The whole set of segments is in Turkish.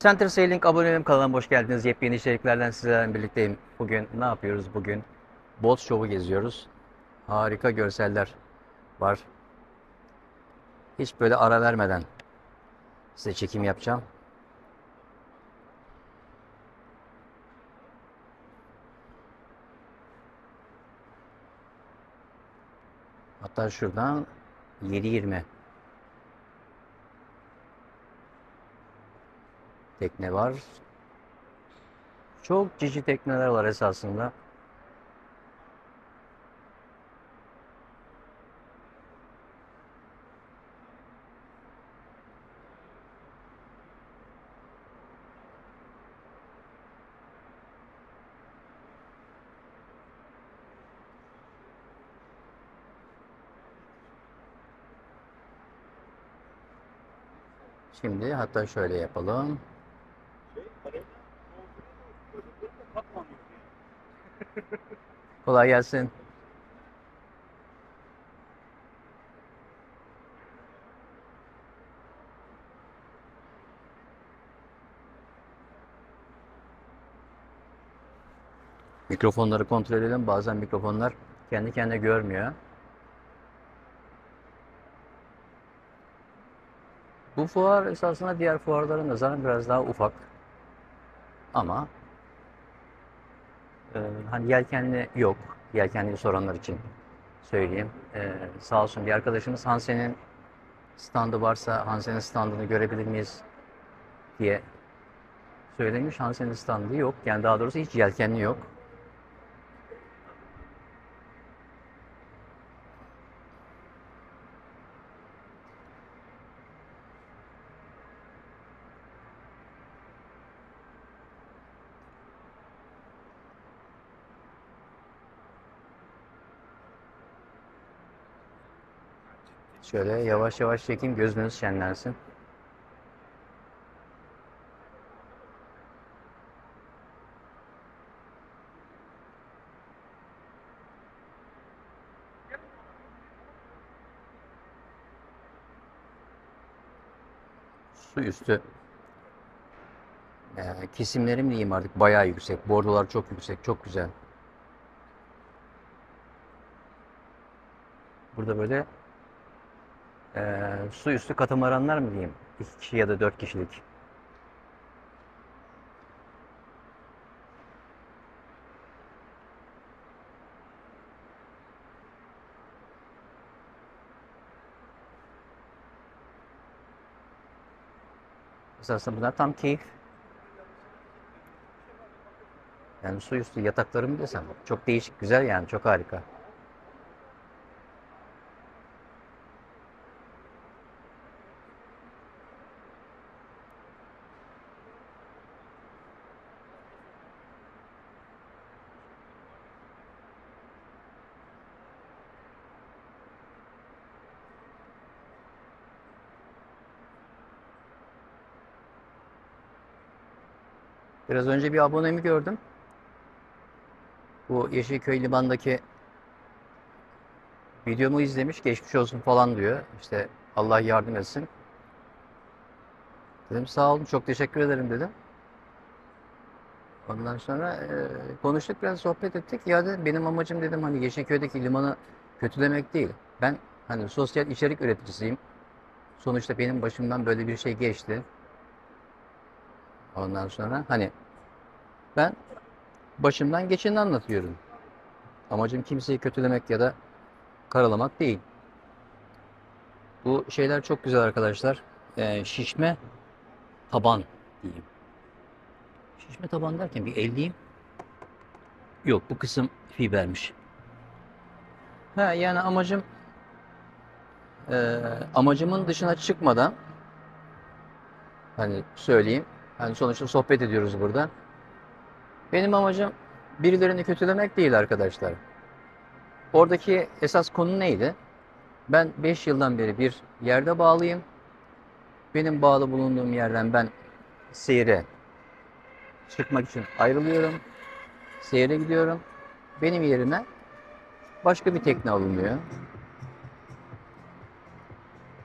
Center Sailing abonem kanalıma hoş geldiniz. Yepyeni içeriklerden sizlerle birlikteyim. Bugün ne yapıyoruz bugün? Boat Show'u geziyoruz. Harika görseller var. Hiç böyle ara vermeden size çekim yapacağım. Hatta şuradan 7.20 tekne var. Çok cici tekneler var esasında. Şimdi hatta şöyle yapalım. Kolay gelsin. Mikrofonları kontrol edelim. Bazen mikrofonlar kendi kendine görmüyor. Bu fuar esasında diğer fuarlara nazaran biraz daha ufak. Ama e, hani yelkenli yok. Yelkenli soranlar için söyleyeyim. E, sağ olsun bir arkadaşımız Hansen'in standı varsa Hansen'in standını görebilir miyiz diye söylemiş. Hansen'in standı yok. Yani daha doğrusu hiç yelkenli yok. Şöyle yavaş yavaş çekeyim gözünüz şenlensin. Su üstü e, kesimlerim diyeyim artık bayağı yüksek. Bordolar çok yüksek, çok güzel. Burada böyle ee, su üstü katamaranlar mı diyeyim? İki kişi ya da dört kişilik. Esasında bunlar tam keyif. Yani su üstü yatakları mı desem? Çok değişik, güzel yani, çok harika. Biraz önce bir abonemi gördüm. Bu Yeşilköy Liman'daki videomu izlemiş, geçmiş olsun falan diyor. İşte Allah yardım etsin. Dedim sağ olun, çok teşekkür ederim dedim. Ondan sonra e, konuştuk biraz sohbet ettik. Ya dedim benim amacım dedim hani Yeşilköy'deki limanı kötülemek değil. Ben hani sosyal içerik üreticisiyim. Sonuçta benim başımdan böyle bir şey geçti. Ondan sonra hani ben başımdan geçeni anlatıyorum. Amacım kimseyi kötülemek ya da karalamak değil. Bu şeyler çok güzel arkadaşlar. Ee, şişme taban diyeyim. Şişme taban derken bir elleyeyim. Yok bu kısım fibermiş. Ha yani amacım e, amacımın dışına çıkmadan hani söyleyeyim. Hani sonuçta sohbet ediyoruz burada. Benim amacım birilerini kötülemek değil arkadaşlar. Oradaki esas konu neydi? Ben 5 yıldan beri bir yerde bağlıyım. Benim bağlı bulunduğum yerden ben seyre çıkmak için ayrılıyorum. Seyre gidiyorum. Benim yerime başka bir tekne alınıyor.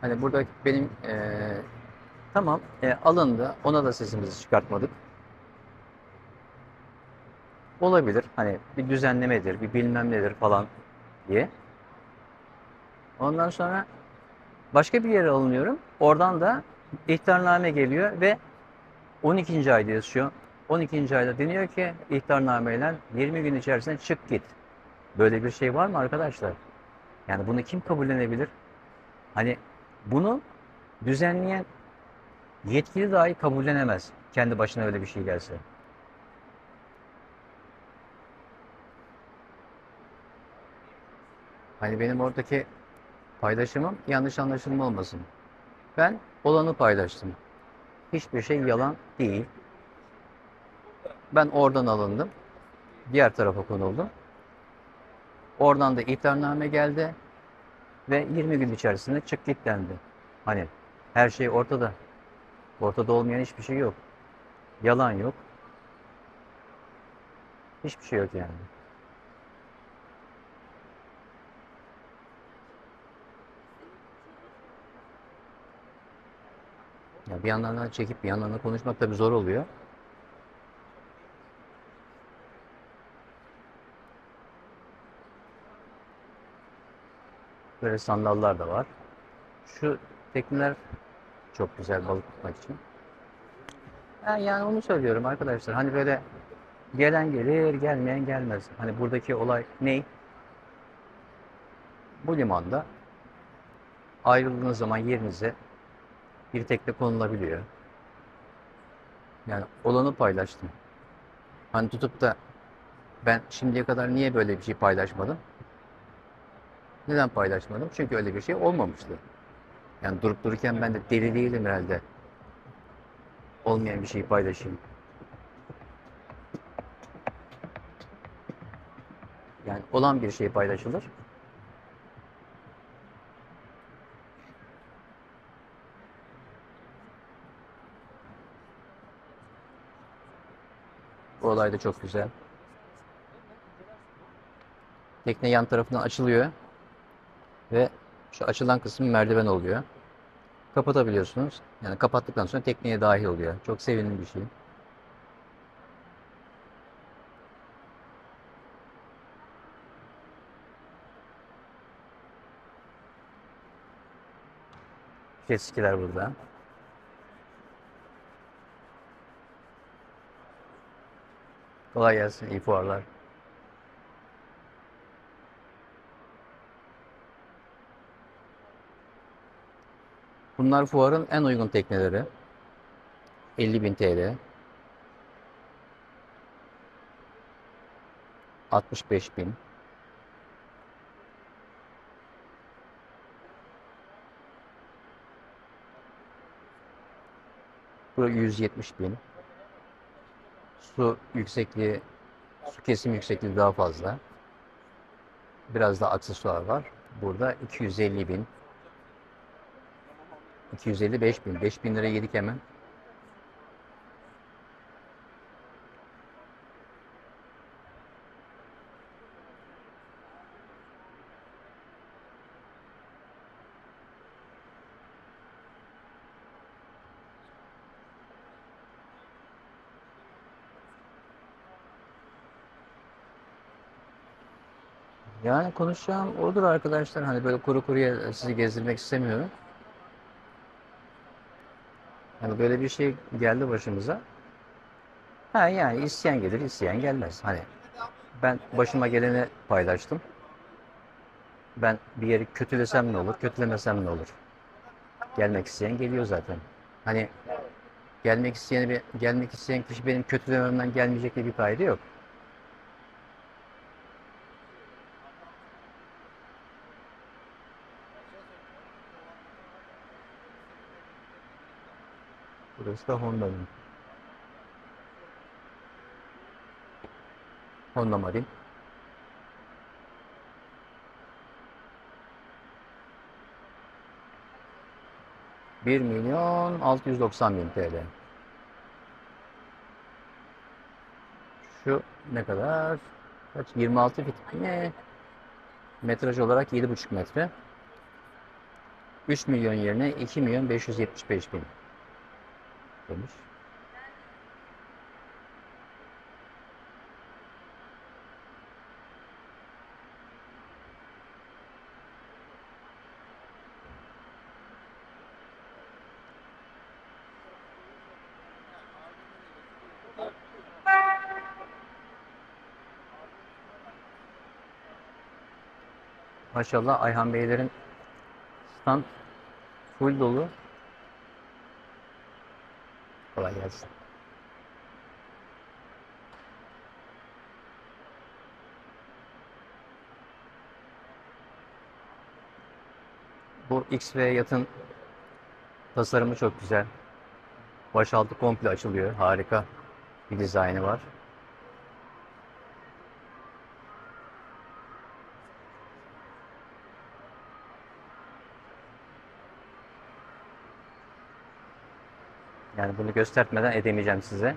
Hani burada benim eee Tamam, e, alındı. Ona da sesimizi çıkartmadık. Olabilir. Hani bir düzenlemedir, bir bilmem nedir falan diye. Ondan sonra başka bir yere alınıyorum. Oradan da ihtarname geliyor ve 12. aydayız şu an. 12. ayda deniyor ki ihtarnameyle 20 gün içerisinde çık git. Böyle bir şey var mı arkadaşlar? Yani bunu kim kabullenebilir? Hani bunu düzenleyen yetkili dahi kabullenemez. Kendi başına öyle bir şey gelse. Hani benim oradaki paylaşımım yanlış anlaşılma olmasın. Ben olanı paylaştım. Hiçbir şey yalan değil. Ben oradan alındım. Diğer tarafa konuldum. Oradan da ihtarname geldi. Ve 20 gün içerisinde çık git dendi. Hani her şey ortada. Ortada olmayan hiçbir şey yok. Yalan yok. Hiçbir şey yok yani. Ya bir yandan da çekip bir yandan da konuşmak tabii zor oluyor. Böyle sandallar da var. Şu tekneler çok güzel balık tutmak için. Ha, yani onu söylüyorum arkadaşlar. Hani böyle gelen gelir, gelmeyen gelmez. Hani buradaki olay ne? Bu limanda ayrıldığınız zaman yerinize bir tekne konulabiliyor. Yani olanı paylaştım. Hani tutup da ben şimdiye kadar niye böyle bir şey paylaşmadım? Neden paylaşmadım? Çünkü öyle bir şey olmamıştı. Yani durup dururken ben de deli değilim herhalde. Olmayan bir şeyi paylaşayım. Yani olan bir şey paylaşılır. Bu olay da çok güzel. Tekne yan tarafından açılıyor. Ve şu açılan kısım merdiven oluyor. Kapatabiliyorsunuz. Yani kapattıktan sonra tekneye dahil oluyor. Çok sevimli bir şey. Jet skiler burada. Kolay gelsin. iyi fuarlar. Bunlar fuarın en uygun tekneleri. 50.000 TL. 65.000. Bu 170.000. Su yüksekliği, su kesim yüksekliği daha fazla. Biraz da aksesuar var. Burada 250 bin. 255 bin. 5 bin liraya yedik hemen. Yani konuşacağım odur arkadaşlar. Hani böyle kuru kuruya sizi gezdirmek istemiyorum. Hani böyle bir şey geldi başımıza. Ha yani isteyen gelir, isteyen gelmez. Hani ben başıma geleni paylaştım. Ben bir yeri kötülesem ne olur, kötülemesem ne olur? Gelmek isteyen geliyor zaten. Hani gelmek isteyen bir gelmek isteyen kişi benim kötülememden gelmeyecek diye bir kaydı yok. Burası da Honda'nın. Honda Marine. Bir milyon 690 bin TL. Şu ne kadar? Kaç? 26 fit mi? Metraj olarak 7,5 metre. 3 milyon yerine 2 milyon 575 bin. Demiş. Maşallah Ayhan Beylerin stand full dolu. Kolay gelsin. Bu X ve yatın tasarımı çok güzel. Başaltı komple açılıyor. Harika bir dizaynı var. Yani bunu göstermeden edemeyeceğim size.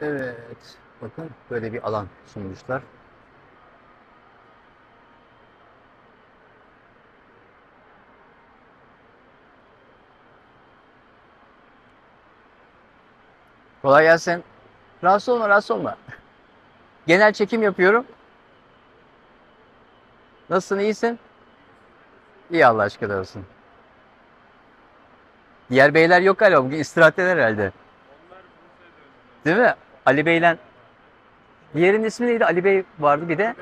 Evet. Bakın böyle bir alan sunmuşlar. Kolay gelsin. Rahatsız olma, rahatsız olma. Genel çekim yapıyorum. Nasılsın, iyisin? İyi Allah aşkına olsun. Diğer beyler yok galiba. Bugün istirahatteler herhalde. Değil mi? Ali Bey'le Diğerinin ismi neydi? Ali Bey vardı bir de.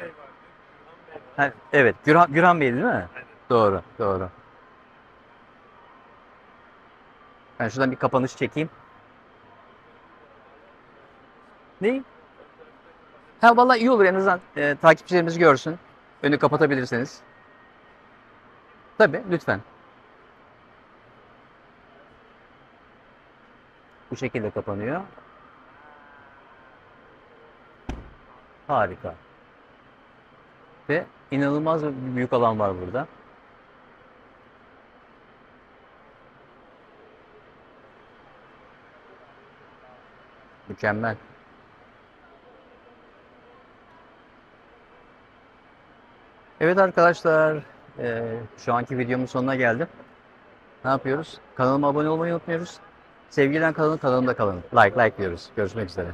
Ha, evet. Gürhan, Gürhan Bey değil mi? Doğru. Doğru. Ben şuradan bir kapanış çekeyim. Ne? Ha vallahi iyi olur en azından e, takipçilerimiz görsün. Önü kapatabilirsiniz. Tabii lütfen. Bu şekilde kapanıyor. Harika. Ve inanılmaz bir büyük alan var burada. Mükemmel. Evet arkadaşlar, şu anki videomun sonuna geldim. Ne yapıyoruz? Kanalıma abone olmayı unutmuyoruz. Sevgilen kalın, kanalımda kalın. Like, like diyoruz. Görüşmek üzere.